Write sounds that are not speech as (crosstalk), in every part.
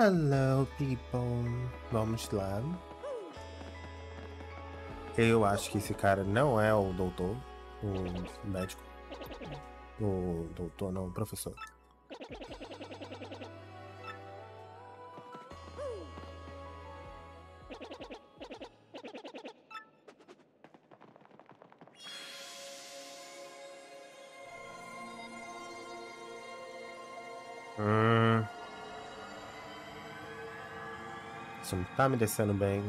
Hello, people. Vamos lá. Eu acho que esse cara não é o doutor, o médico. O doutor, não, o professor. Tá me descendo bem.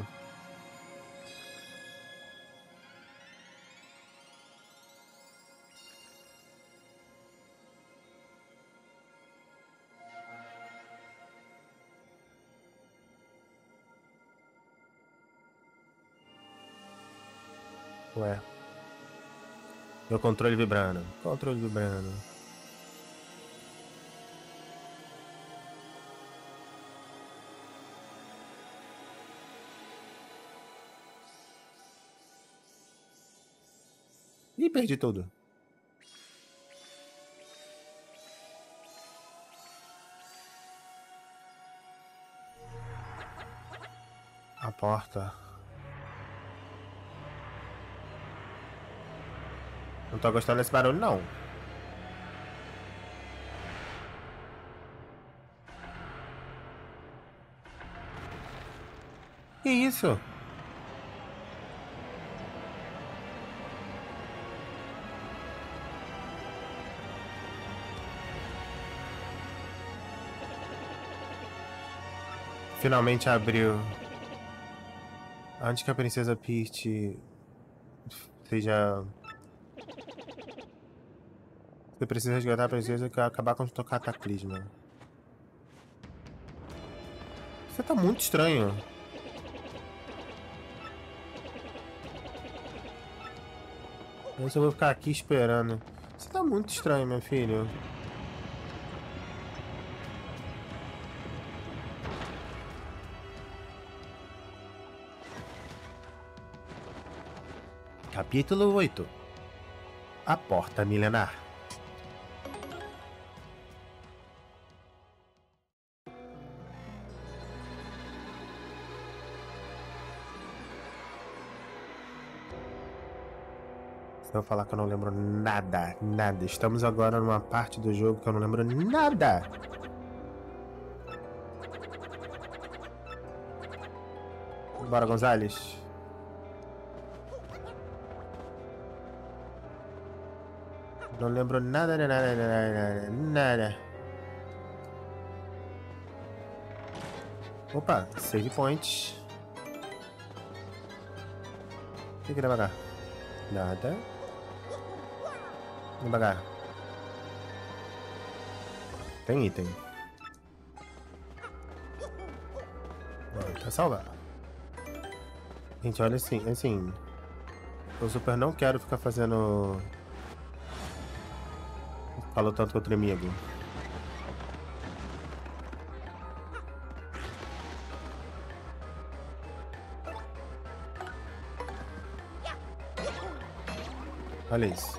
Ué. Meu controle vibrando. Controle vibrando. Perdi tudo. A porta. Não tô gostando desse barulho, não. Que isso? Finalmente abriu. Antes que a princesa Peach seja. Você precisa resgatar a princesa e acabar com o cataclisma. Você tá muito estranho. Eu só vou ficar aqui esperando. Você tá muito estranho, meu filho. Capítulo 8 A Porta Milenar Se eu falar que eu não lembro nada, nada. Estamos agora numa parte do jogo que eu não lembro nada. Bora, Gonzales. Não lembro nada, nada, nada, nada. Opa, save point. O que que dá? Nada. Devagar. Tem item. Tá salvar. Gente, olha assim, assim. Eu super não quero ficar fazendo Falou tanto contra amigo. Olha isso.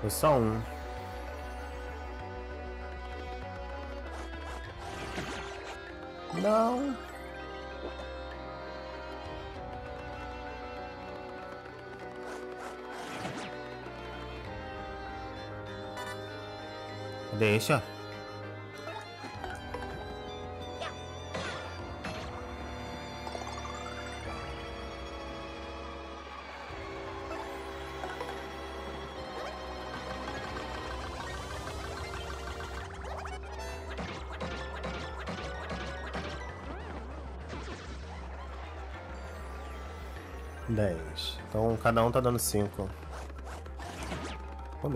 Foi só um. Não. Deixa. Dez. Então cada um tá dando cinco. Oh,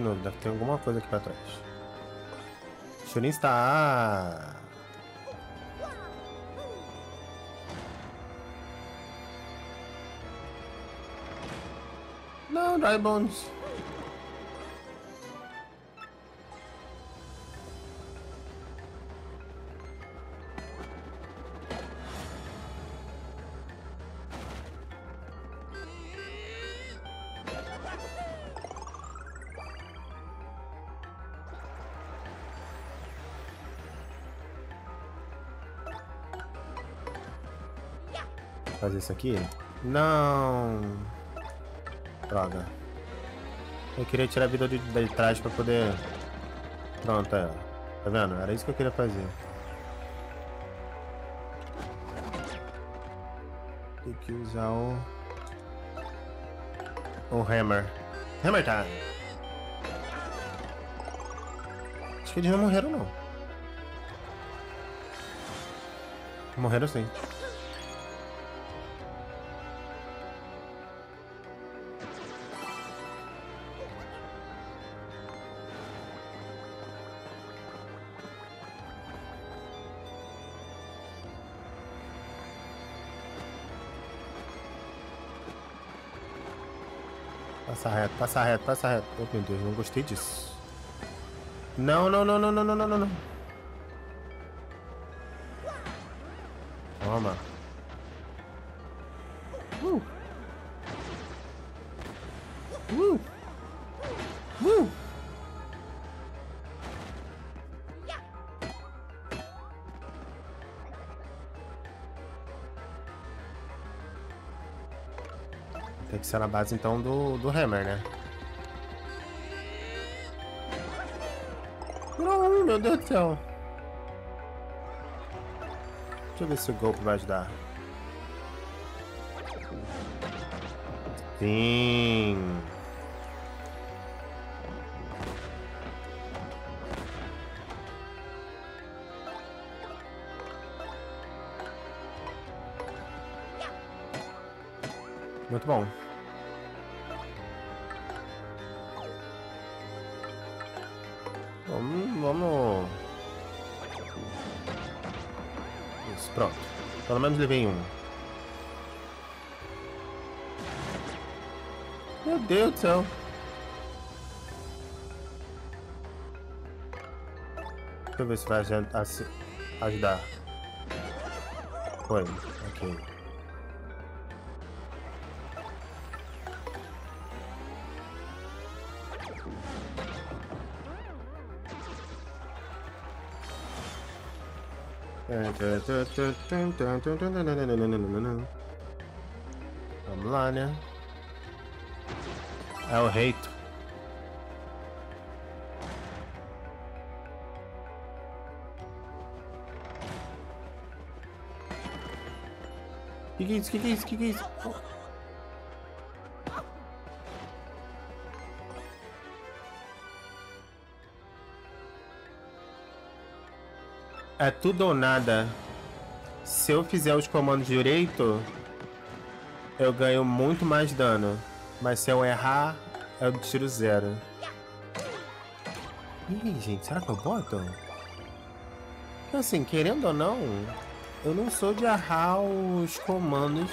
novo, deve ter alguma coisa aqui pra trás. Churin está... Não, Dry Bones. Fazer isso aqui? Não. Droga. Eu queria tirar a vida de, de trás pra poder... Pronto, é. Tá vendo? Era isso que eu queria fazer. Tem que usar o... O Hammer. Hammer tá. Acho que eles não morreram, não. Morreram sim. Passa reto, passa reto, passa reto. Oh, meu Deus, não gostei disso. Não, não, não, não, não, não, não, não. Toma. Ser na base então do, do Hammer, né? Não, meu Deus do céu. Deixa eu ver se o golpe vai ajudar. Sim. Muito bom. Pelo menos levei um. Meu Deus do céu. Deixa eu ver se vai ajudar. Foi. Ok. Vamos lá, né? É o reito. Que que É tudo ou nada. Se eu fizer os comandos direito, eu ganho muito mais dano. Mas se eu errar, eu tiro zero. Ih, gente, será que eu boto? Assim, querendo ou não, eu não sou de errar os comandos.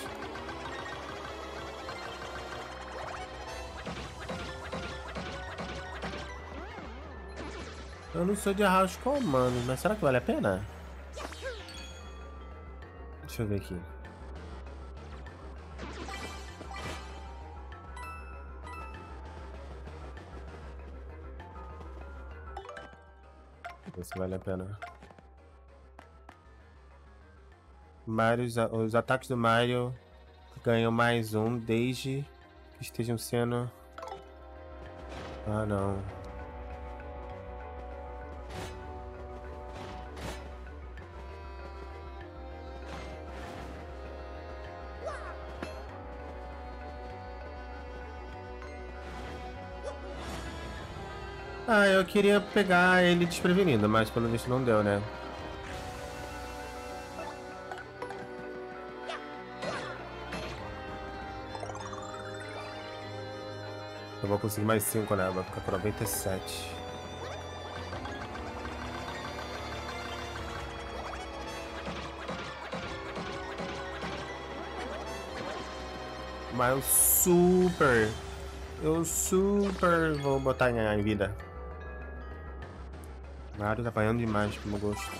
Eu não sou de os comandos, mas será que vale a pena? Deixa eu ver aqui. Ver se vale a pena. Mario, os ataques do Mario ganham mais um desde que estejam sendo... Ah, não. Eu queria pegar ele desprevenido, mas pelo visto não deu, né? Eu vou conseguir mais 5, né? Vai ficar com 97. Mas eu super... Eu super vou botar em vida. Mario tá apanhando demais pro meu gosto.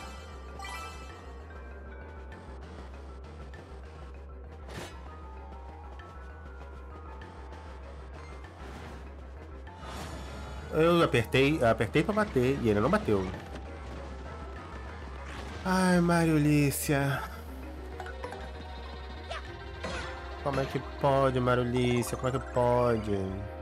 Eu apertei, apertei pra bater e ele não bateu. Ai, Mario Lícia. Como é que pode, Lícia? Como é que pode?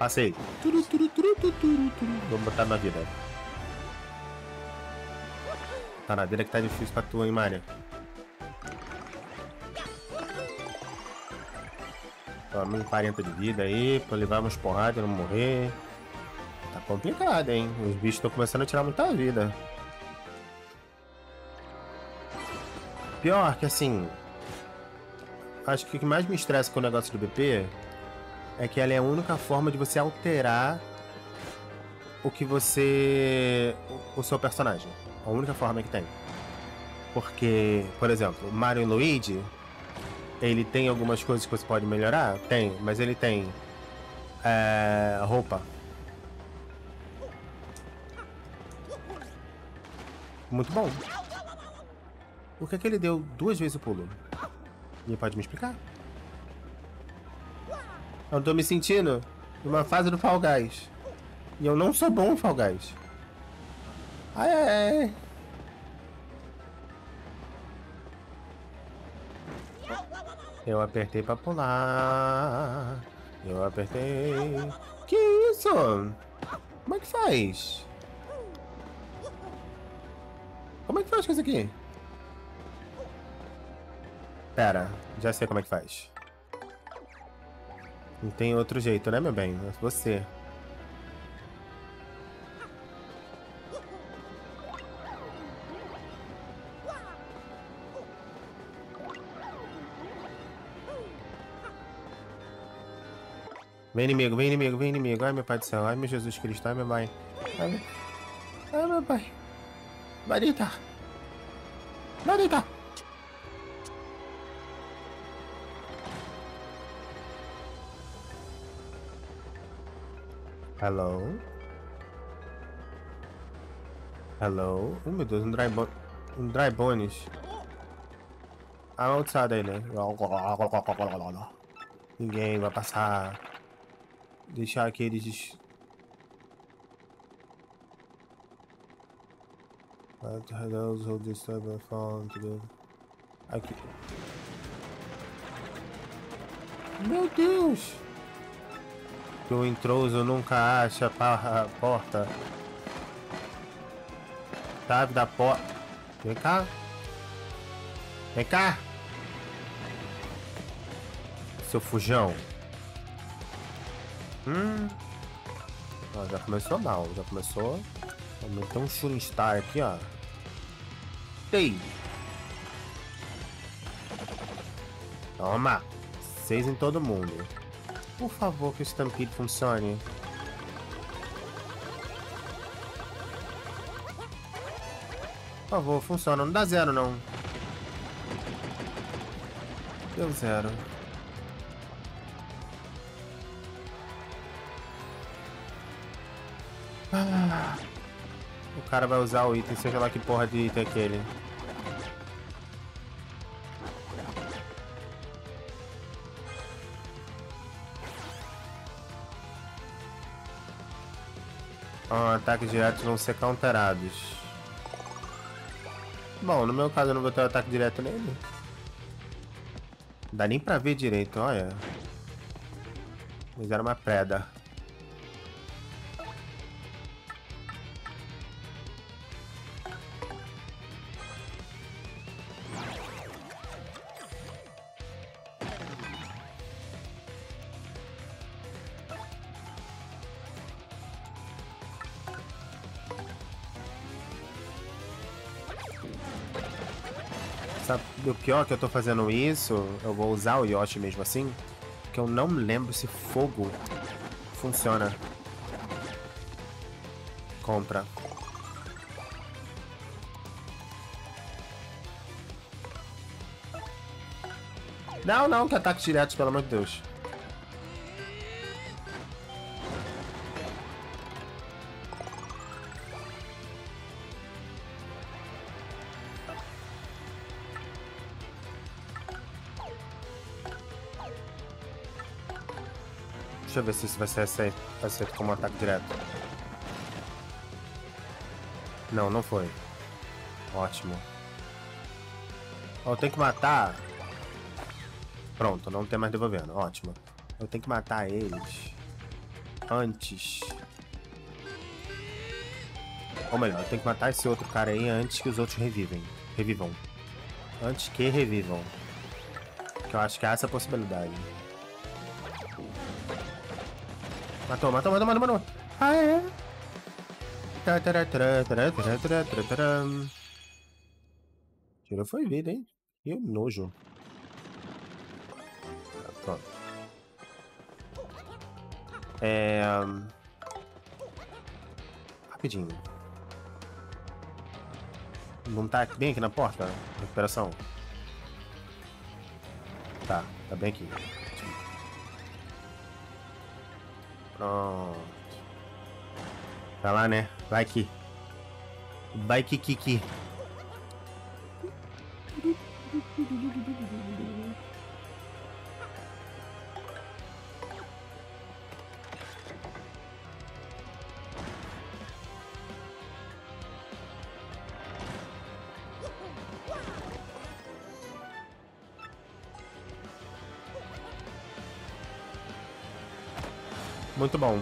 Passei. Vamos botar na vida. Tá na vida que tá difícil pra tu, hein, Maria. Toma 40 de vida aí, pra levar umas porradas e não morrer. Tá complicado, hein? Os bichos estão começando a tirar muita vida. Pior que assim. Acho que o que mais me estressa com o negócio do BP é que ela é a única forma de você alterar o que você. o seu personagem. A única forma que tem. Porque, por exemplo, Mario e Luigi, ele tem algumas coisas que você pode melhorar? Tem, mas ele tem é, roupa. Muito bom. Por que, que ele deu duas vezes o pulo? Ele pode me explicar? Eu tô me sentindo numa fase do Fall Guys. E eu não sou bom em Fall Guys. Ai, ai, ai. Eu apertei pra pular. Eu apertei. Que isso? Como é que faz? Como é que faz com isso aqui? Pera, já sei como é que faz. Não tem outro jeito, né, meu bem? É você. Vem inimigo, vem inimigo, vem inimigo. Ai, meu pai do céu. Ai, meu Jesus Cristo. Ai, meu pai. Ai, meu, Ai, meu pai. Vai deitar. Hello? Hello? Oh meu Deus, um dry, um dry bones. Amaldiçoado aí, né? Ninguém vai passar. Deixar aqueles. Those who disturb my phone together. Aqui. Meu Deus! Que o intruso nunca acha a porta. Chave da porta. Vem cá. Vem cá. Seu fujão. Hum. Ó, já começou mal. Já começou. Aumentou um Shooting Star aqui, ó. Ei. Toma. Seis em todo mundo. Por favor, que o Stampede funcione. Por favor, funciona. Não dá zero, não. Deu zero. Ah. O cara vai usar o item, seja lá que porra de item é aquele. Ataques diretos vão ser counterados. Bom, no meu caso eu não vou ter um ataque direto nele. Não dá nem pra ver direito, olha. Mas era uma preda. O pior é que eu tô fazendo isso, eu vou usar o Yoshi mesmo assim, que eu não lembro se fogo funciona contra. Não, não, que ataque direto, pelo amor de Deus. Eu ver se isso vai ser aceito, aceito como ataque direto. Não, não foi. Ótimo. Eu tenho que matar Pronto, não tem mais devolvendo. Ótimo. Eu tenho que matar eles antes. Ou melhor, eu tenho que matar esse outro cara aí antes que os outros revivem. Revivam. Antes que revivam. Que eu acho que é essa possibilidade. Matou, matou, matou, matou, matou. Ah, é? Tirou foi vida, hein? Que nojo. Pronto. É... Rapidinho. Não tá bem aqui na porta? Recuperação. Tá, tá bem aqui. Pronto. Tá lá, né? Vai aqui. Vai Kiki. Muito bom.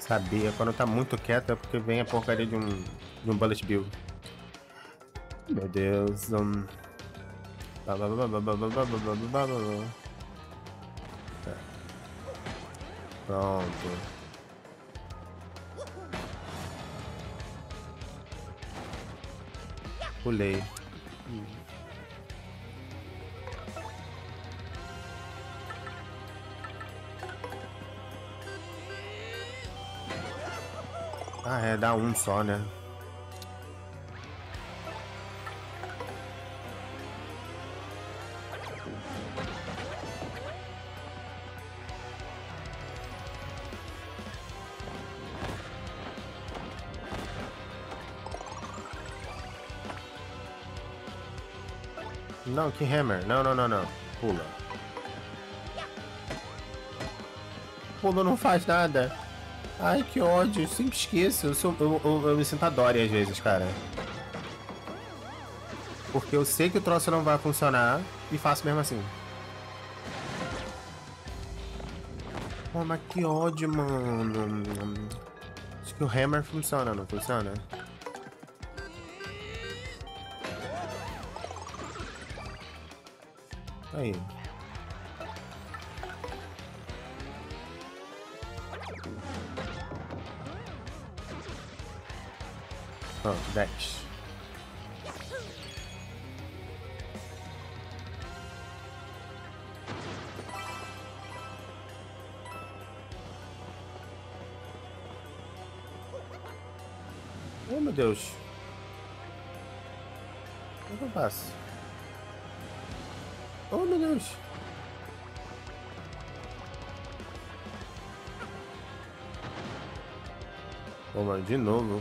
Sabia, quando tá muito quieto é porque vem a porcaria de um, de um bullet bill. Meu Deus. Um... Pronto. Pulei. Ah, é, dá um só, né? Não, que hammer. Não, não, não, não. Pula. Pula não faz nada. Ai, que ódio. Eu sempre esqueço. Eu, sou, eu, eu, eu me sinto a Dory às vezes, cara. Porque eu sei que o troço não vai funcionar e faço mesmo assim. Oh, mas que ódio, mano. Acho que o hammer funciona, não funciona? Aí. Pronto, 10. Oh meu Deus. O que eu faço? Meu Deus. Mano, de novo.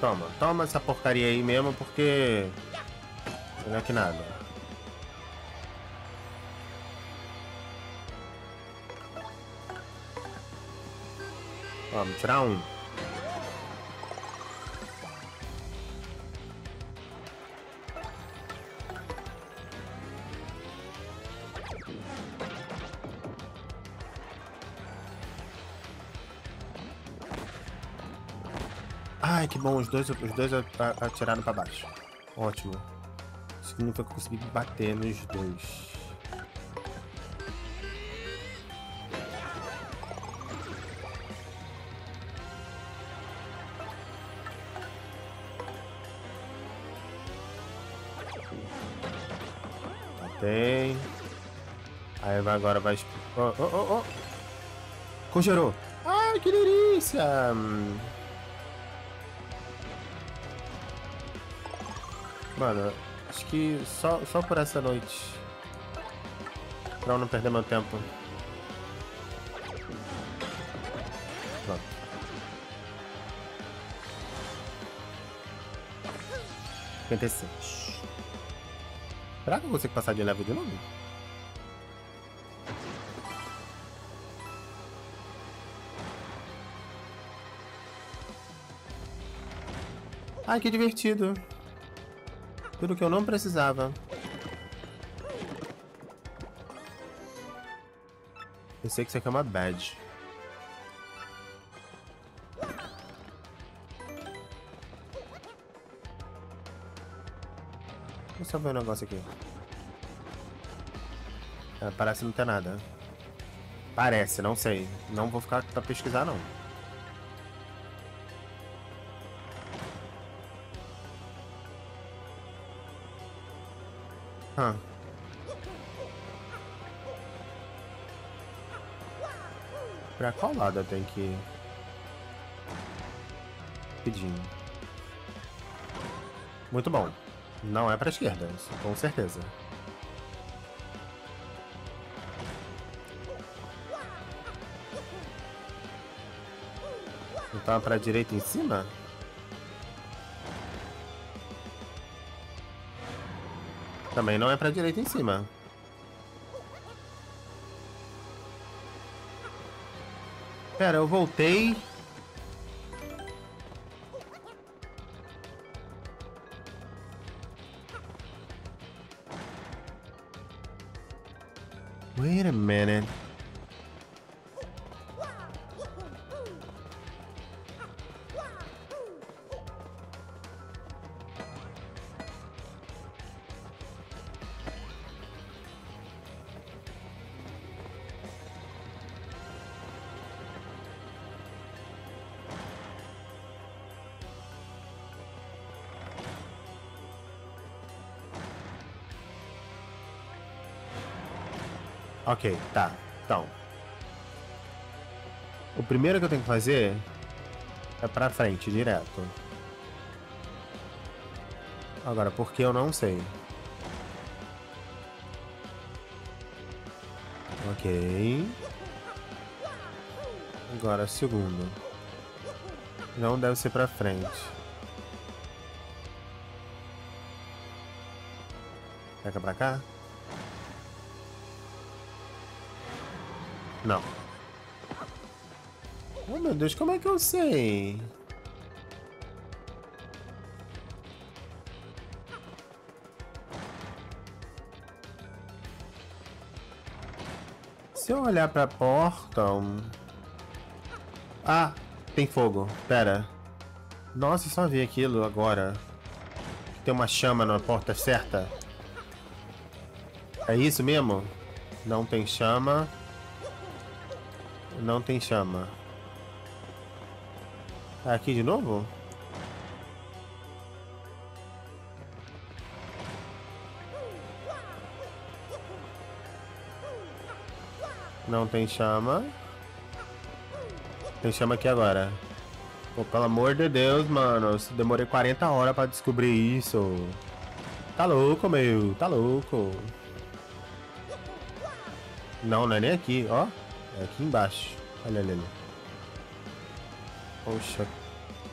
Toma, toma essa porcaria aí mesmo, porque... É que nada. Vamos tirar um. Bom, os dois, os dois atiraram pra baixo. Ótimo. Significa que eu consegui bater nos dois. Batei. Aí vai, agora vai... Oh, oh, oh, oh. Congelou. Ai, que delícia! Mano, acho que só, só por essa noite. Pra não perder meu tempo. Pronto. Seis. Será que eu consigo passar de level de novo? Ai, que divertido. Tudo que eu não precisava. Eu sei que isso aqui é uma badge. Deixa eu ver um negócio aqui. É, parece não ter nada. Parece, não sei. Não vou ficar pra pesquisar, não. Hã. Pra qual lado eu tenho que ir? Pedindo. Muito bom. Não é pra esquerda, com certeza. Então pra direita em cima? Também não é pra direita em cima. Pera, eu voltei. Wait a minute. Ok, tá. Então. O primeiro que eu tenho que fazer é pra frente, direto. Agora, por que eu não sei? Ok. Agora, segundo. Não deve ser pra frente. Pega pra cá? Não. Oh meu Deus, como é que eu sei? Se eu olhar pra porta... Ah, tem fogo. Pera. Nossa, só vi aquilo agora. Tem uma chama na porta certa. É isso mesmo? Não tem chama. Não tem chama. Aqui de novo? Não tem chama. Tem chama aqui agora. Pô, pelo amor de Deus, mano. Demorei 40 horas pra descobrir isso. Tá louco, meu. Tá louco. Não, não é nem aqui, ó. É aqui embaixo. Olha ali. Poxa.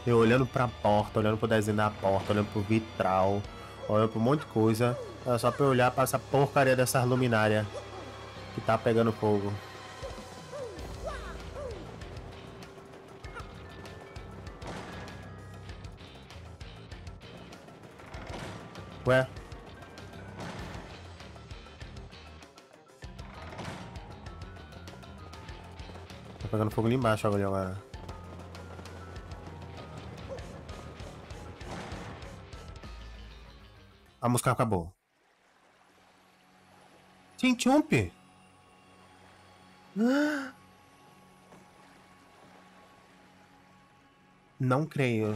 Eu olhando pra porta, olhando pro desenho da porta, olhando pro vitral, olhando pra um monte de coisa. É só pra eu olhar pra essa porcaria dessas luminárias que tá pegando fogo. Ué? pegando fogo ali embaixo ali agora. A música acabou. Gente, ump! (gasps) Não creio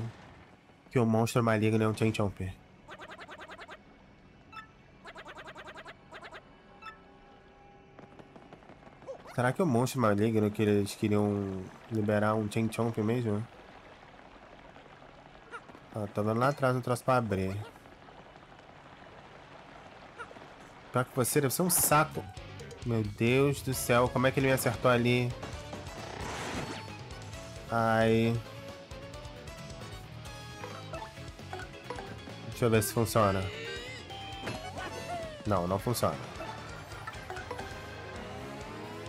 que o monstro maligno é um Chomp. Será que o monstro maligno que eles queriam liberar um Chain Chomp mesmo? Ah, tô vendo lá atrás um troço pra abrir. Pior que você deve ser um saco. Meu Deus do céu, como é que ele me acertou ali? Ai. Deixa eu ver se funciona. Não, não funciona.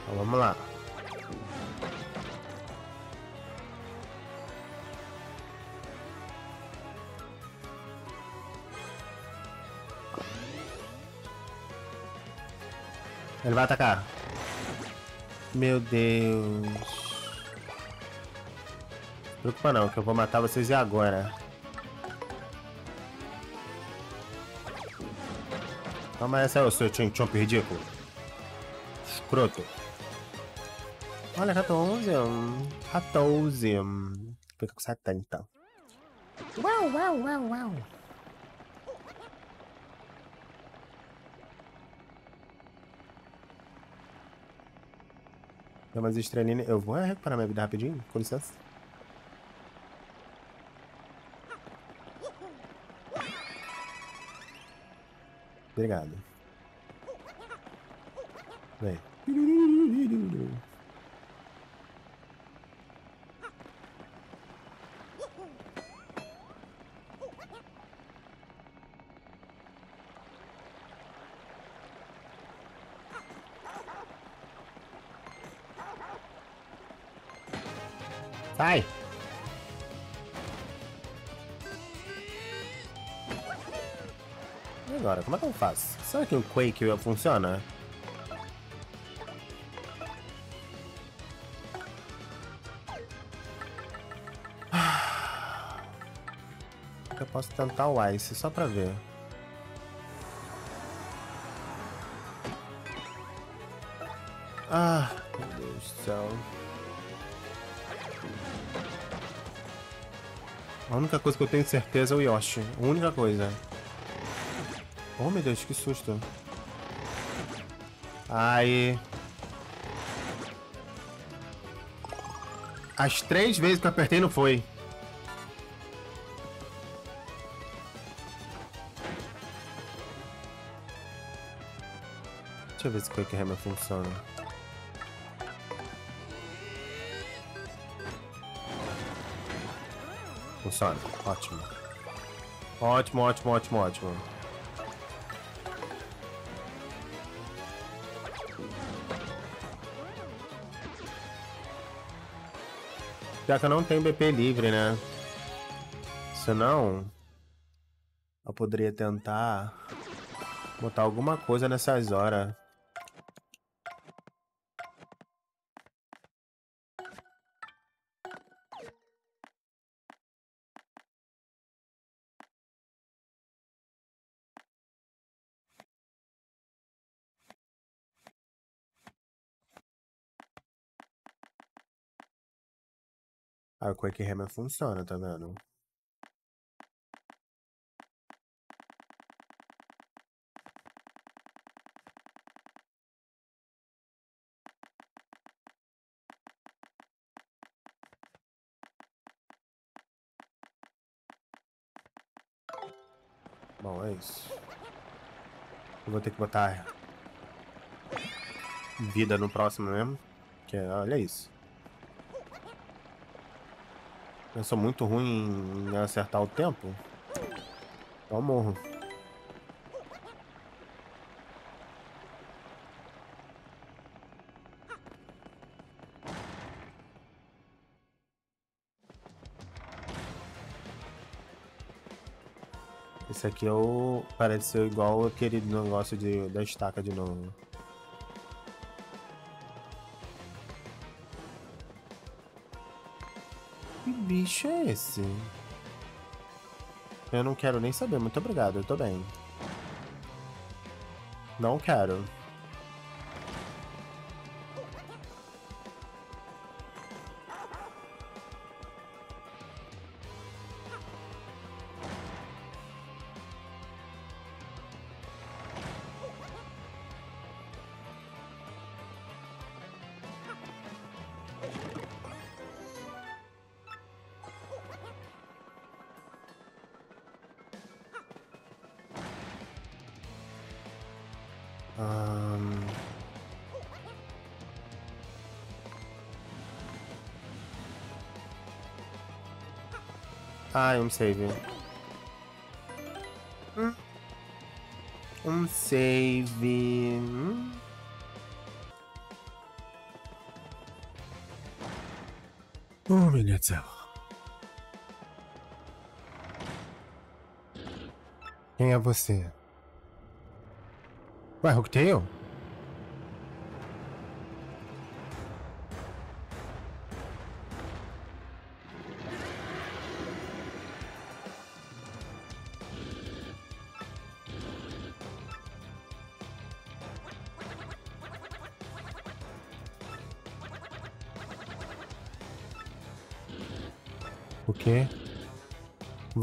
Então vamos lá. Ele vai atacar. Meu Deus. Não preocupa não, que eu vou matar vocês e agora. Toma essa, o seu chomp ridículo. Escroto. Olha, 14. 14. Fica com 70. Uau, uau, uau, uau. Tem umas estrelinhas. Eu vou recuperar minha vida rapidinho, com licença. Obrigado. Vem. Como é que eu faço? Será que o Quake funciona? Eu posso tentar o Ice só pra ver. Ah, meu Deus do céu. A única coisa que eu tenho certeza é o Yoshi. A única coisa. Oh, meu Deus, que susto. Ai. As três vezes que eu apertei não foi. Deixa eu ver se o Quick Hammer funciona. Funciona. Ótimo. Ótimo, ótimo, ótimo, ótimo. Já que eu não tenho BP livre, né? Senão... Eu poderia tentar... Botar alguma coisa nessas horas. A Quake Hammer funciona, tá vendo? Bom, é isso. Eu vou ter que botar vida no próximo mesmo. Que é, olha isso. Eu sou muito ruim em acertar o tempo. Então morro. Esse aqui é o... parece ser igual aquele negócio de... da estaca de novo. bicho é esse? Eu não quero nem saber. Muito obrigado, eu tô bem. Não quero. Ah, um save. Hum. Um save. Hum. Oh, meu Deus céu. Quem é você? Ué, Hooktail?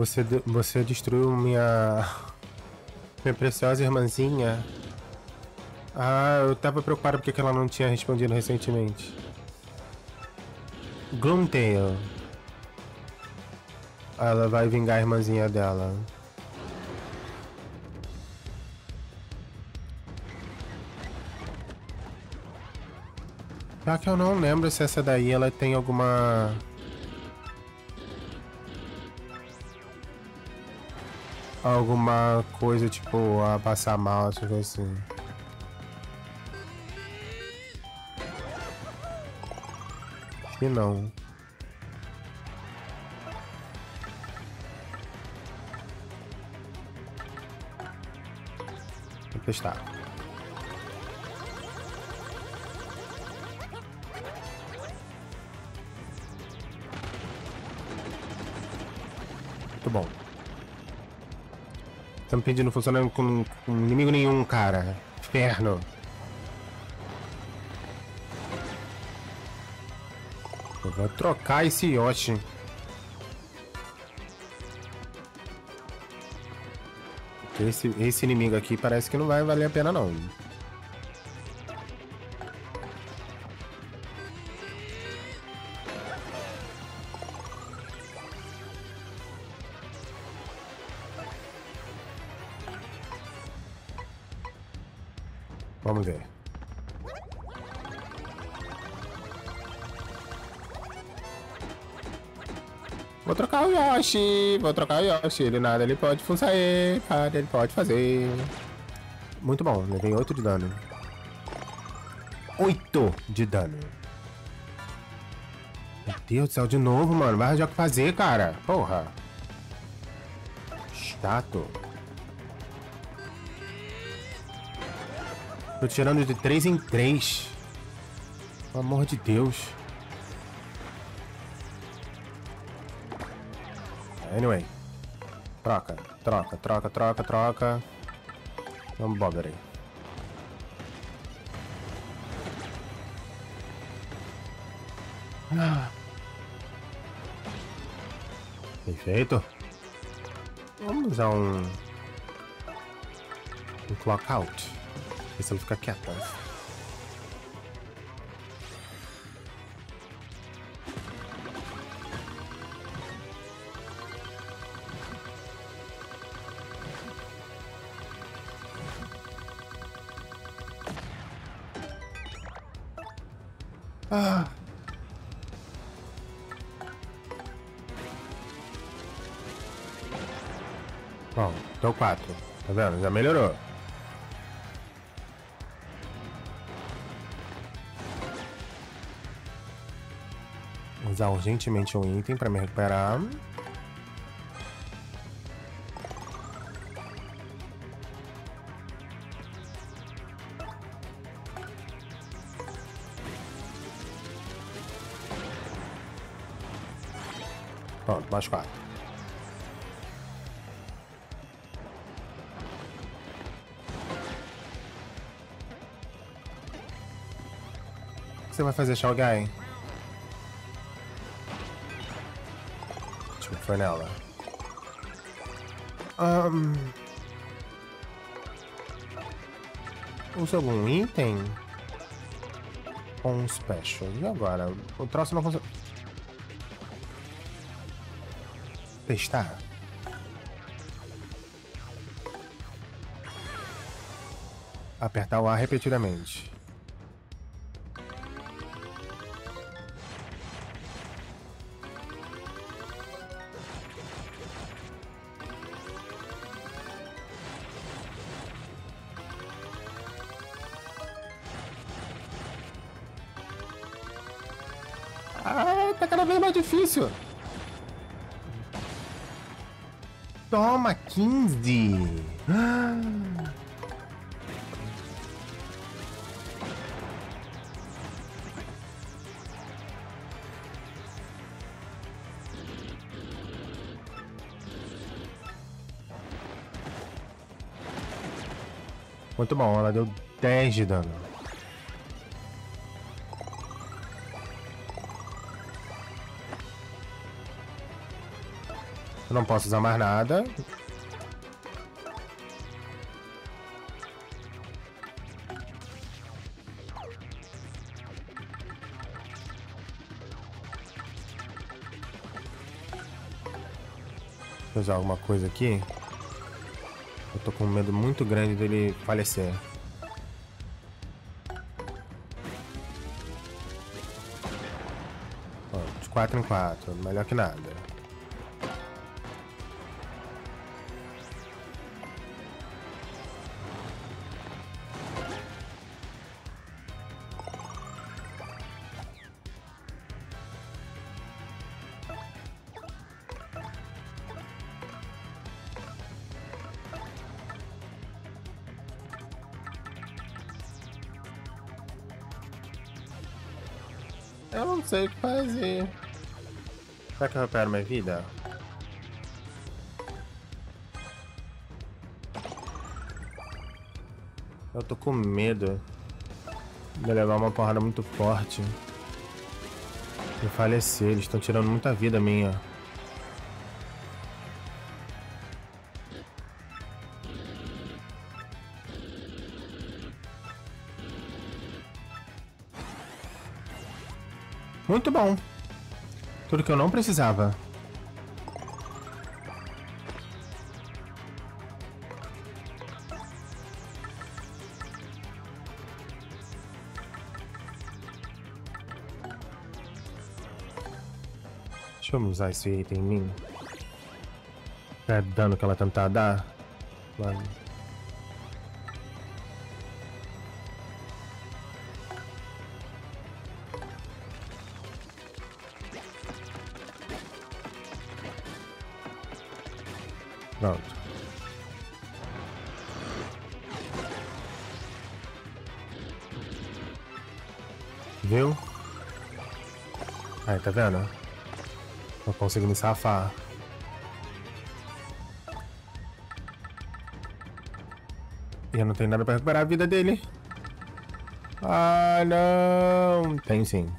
Você, você destruiu minha... Minha preciosa irmãzinha? Ah, eu tava preocupado porque que ela não tinha respondido recentemente. Gloomtail. Ela vai vingar a irmãzinha dela. Já que eu não lembro se essa daí ela tem alguma. Alguma coisa tipo a passar mal, essas coisas assim. Que não. Vou testar. Muito bom. Stampede não funciona com, com inimigo nenhum, cara. Inferno. Eu vou trocar esse Yoshi. Esse, esse inimigo aqui parece que não vai valer a pena não. Yoshi, vou trocar o Yoshi. Ele nada, ele pode fazer, nada, ele pode fazer. Muito bom, levei 8 de dano. 8 de dano. Meu Deus do céu, de novo, mano. Vai arranjar o que fazer, cara. Porra. Chato. Tô tirando de 3 em 3. Pelo amor de Deus. Anyway. Troca, troca, troca, troca, troca. Vamos bother aí. Perfeito. Vamos usar um... Um clock out. Ver se ele fica quieto. Ah. Bom, 4. Tá vendo? Já melhorou. Usar urgentemente um item pra me recuperar. mais quatro. O que você vai fazer, Shogai? Guy? Tipo, foi nela. Um... Usa algum item? Com um special. E agora? O troço não é consegue... Testar? Apertar o A repetidamente. Ah, tá cada vez mais difícil. Toma, 15. Ah. Muito bom, ela deu 10 de dano. Eu não posso usar mais nada. Vou usar alguma coisa aqui. Eu tô com medo muito grande dele falecer. Ó, de 4 em 4, melhor que nada. Eu não sei o que fazer. Será que eu recupero minha vida? Eu tô com medo de levar uma porrada muito forte e falecer. Eles estão tirando muita vida minha. Muito bom. Tudo que eu não precisava. Deixa eu usar esse item em mim. É dano que ela tentar dar. Vai. Pronto. Viu? Aí, tá vendo? Não consigo me safar. E eu não tenho nada pra recuperar a vida dele. Ah, não. Tem sim.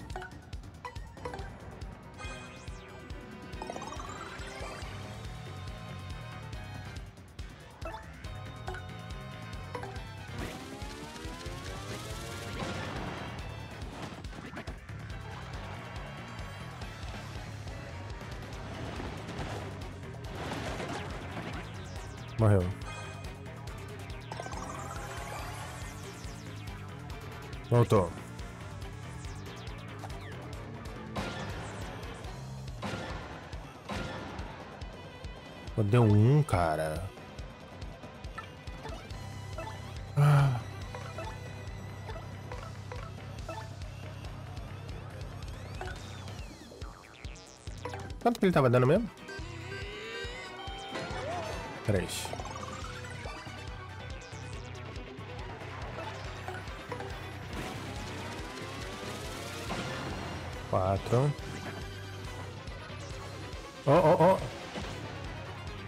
Deu um, cara. Ah. Quanto que ele tava dando mesmo? Três. Quatro. Oh, oh, oh.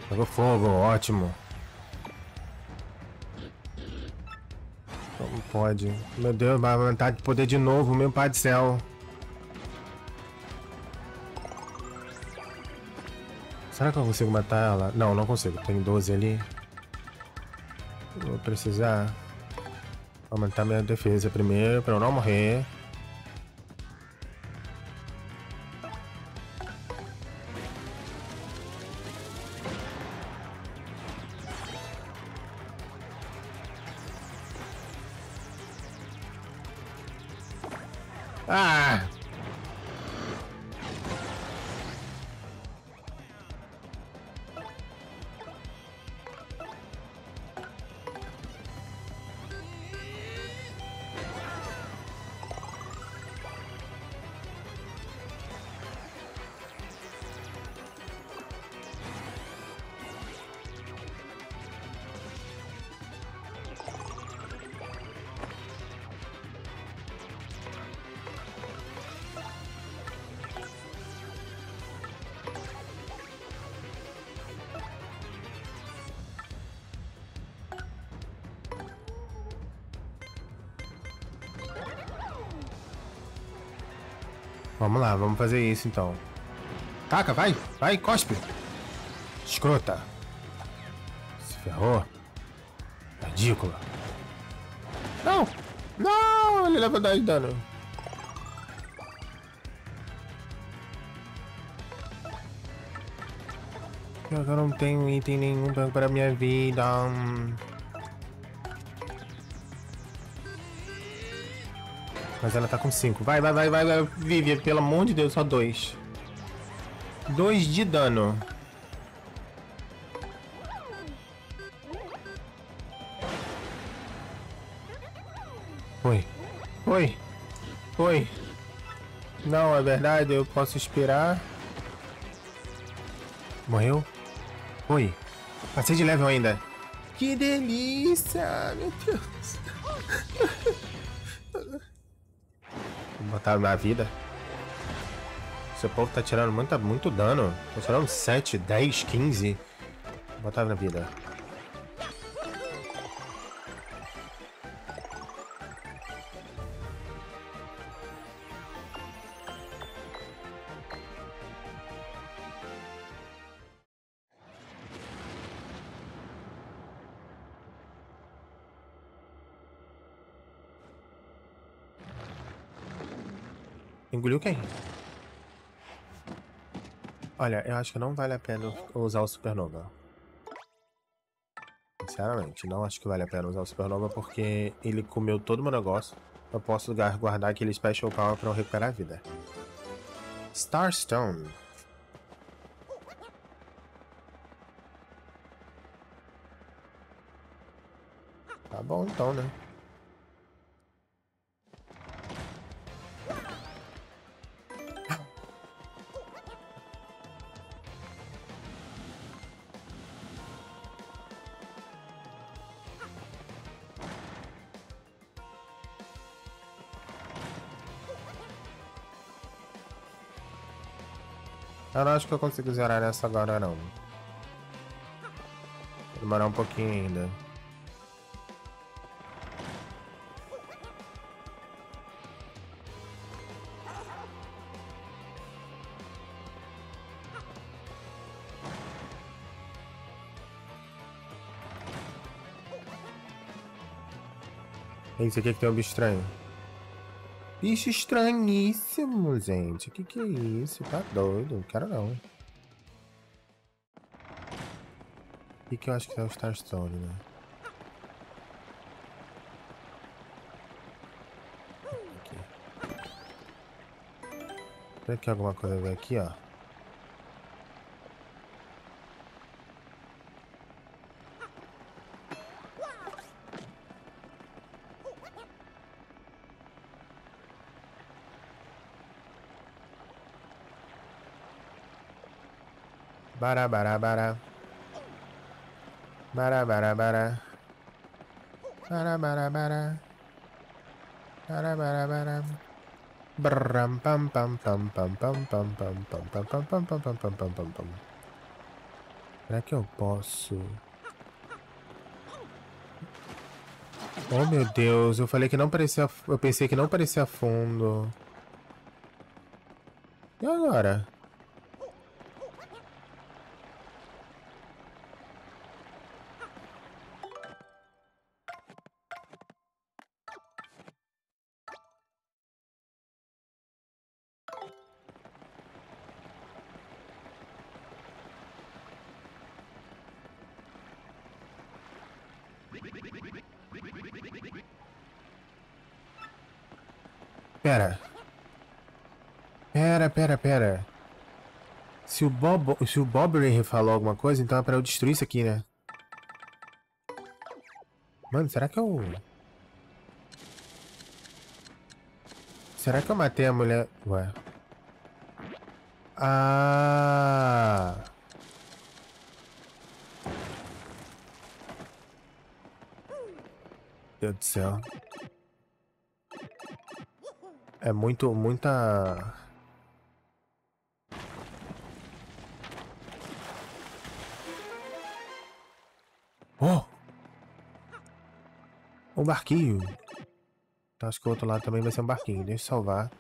Pegou fogo, ótimo. pode. Meu Deus, vai aumentar de poder de novo, meu pai do céu. Será que eu consigo matar ela? Não, não consigo. Tem 12 ali. Vou precisar aumentar minha defesa primeiro para eu não morrer. Vamos fazer isso então. Taca, vai, vai, cospe. Escrota. Se ferrou. Ridícula. Não! Não! Ele leva 10 de dano. Eu não tenho item nenhum para minha vida. Mas ela tá com 5. Vai, vai, vai, vai, vai. Vive, pelo amor de Deus, só 2. 2 de dano. Foi. Foi. Foi. Não, é verdade, eu posso esperar. Morreu? Foi. Passei de level ainda. Que delícia, meu Deus. Botar na vida. Seu povo tá tirando muito, muito dano. Tá tirando 7, 10, 15. Vou botar na vida. Engoliu quem? Olha, eu acho que não vale a pena usar o Supernova. Sinceramente, não acho que vale a pena usar o Supernova porque ele comeu todo o meu negócio. Eu posso guardar aquele Special Power pra eu recuperar a vida. Starstone. Tá bom então, né? Acho que eu consigo zerar essa agora não. Vou demorar um pouquinho ainda. Isso aqui é que tem um bicho estranho. Bicho estranhíssimo, gente. Que que é isso? Tá doido? Quero não. O que eu acho que é o Starstone, né? Aqui. Será que alguma coisa aqui, ó? Bara bara bara. Bara bara bara. Bara bara bara. Bara bara bara. Bram pam pam pam pam pam pam pam pam pam pam pam pam pam pam pam pam pam. Será que eu posso? Oh meu Deus, eu falei que não parecia. Eu pensei que não parecia fundo. E agora? Se o Bobbery falou alguma coisa, então é pra eu destruir isso aqui, né? Mano, será que eu... Será que eu matei a mulher... Ué. Ah... Deus do céu. É muito, muita... barquinho. Então, acho que o outro lado também vai ser um barquinho. Deixa eu salvar.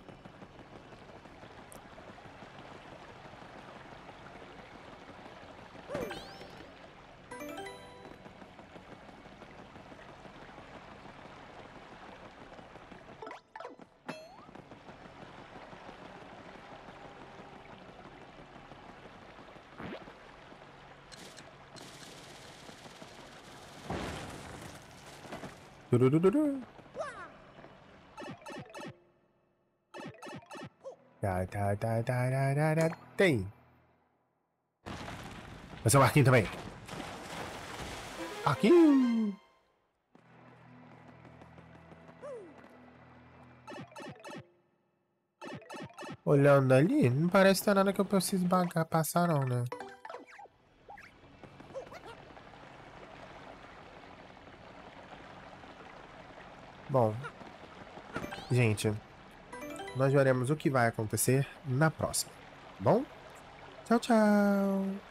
Da, da, da, da. Tem. Vai ser o Marquinho também. Marquinho. Olhando ali, não parece ter nada que eu preciso passar não, né? Bom, gente, nós veremos o que vai acontecer na próxima. Bom? Tchau, tchau!